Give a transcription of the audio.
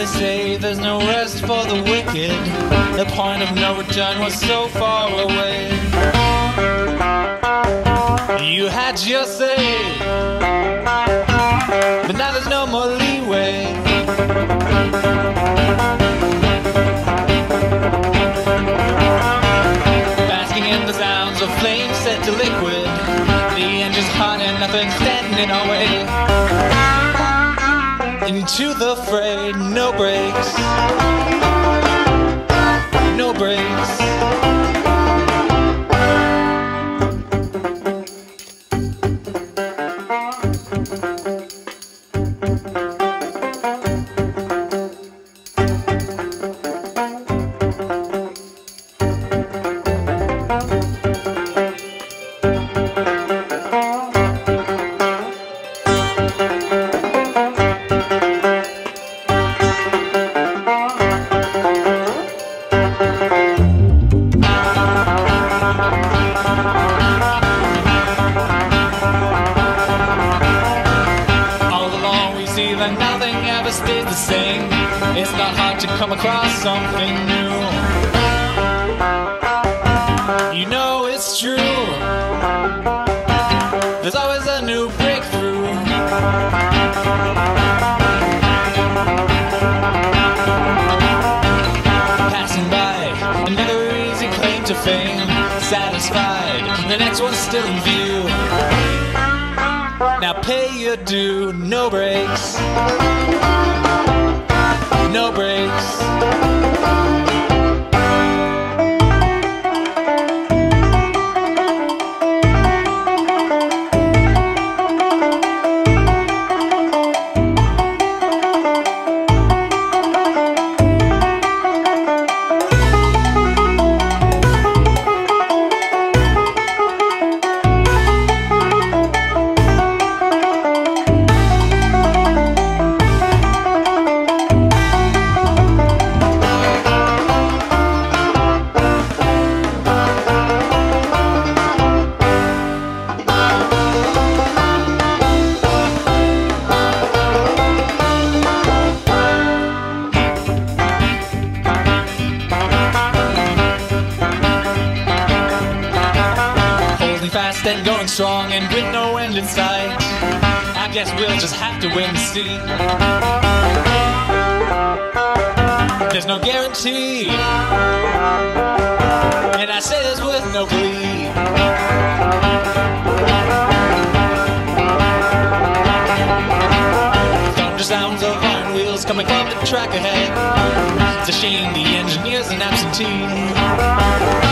they say, there's no rest for the wicked. The point of no return was so far away. You had your say, but now there's no more leeway. Basking in the sounds of flames set to liquid. The engine's hot and nothing standing in our way. Into the fray, no brakes. Nothing ever stays the same. It's not hard to come across something new. You know it's true. There's always a new breakthrough. Passing by, another easy claim to fame. Satisfied, the next one's still in view. Now pay your due, no breaks. No breaks. And going strong and with no end in sight. I guess we'll just have to wait and see. There's no guarantee. And I say this with no glee. Thunder sounds of iron wheels coming from the track ahead. It's a shame the engineer's an absentee.